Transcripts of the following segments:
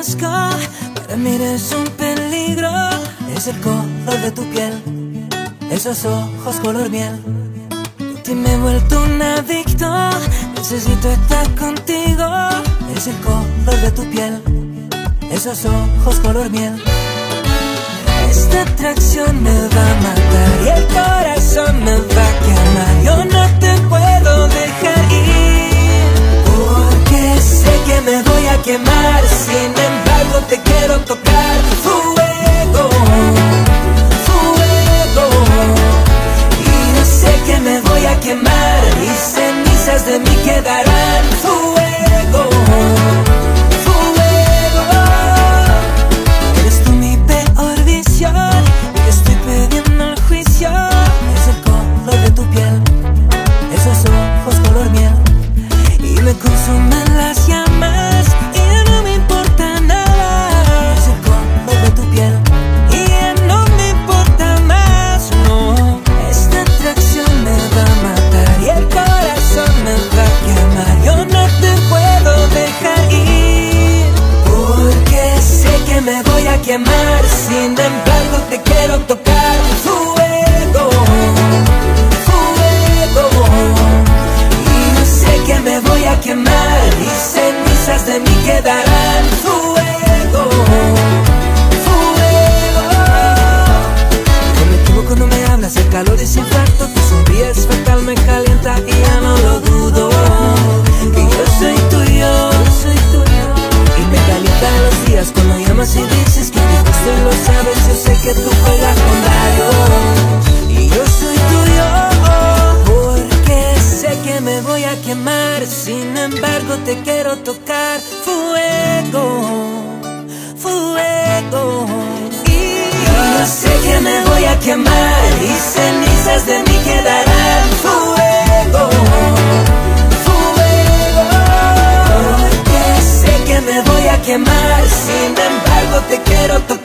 riesgo, para mí eres un peligro. Es el color de tu piel, esos ojos color miel. Y me he vuelto un adicto, necesito estar contigo. Es el color de tu piel, esos ojos color miel. Esta atracción me va a matar te quiero tocar. Fuego, fuego. Y yo sé que me voy a quemar y cenizas de mí quedarán. Fuego. Quemar. Sin embargo, te quiero tocar. Voy a quemar. Sin embargo, te quiero tocar. Fuego, fuego. Y yo sé que me voy a quemar y cenizas de mí quedarán. Fuego, fuego. Porque sé que me voy a quemar. Sin embargo, te quiero tocar.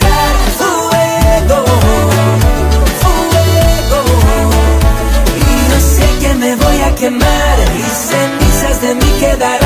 quemar y cenizas de mí quedarán.